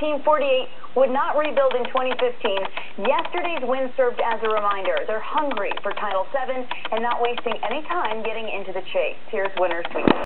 Team 48 would not rebuild in 2015. Yesterday's win served as a reminder. They're hungry for Title VII and not wasting any time getting into the chase. Here's winner's week.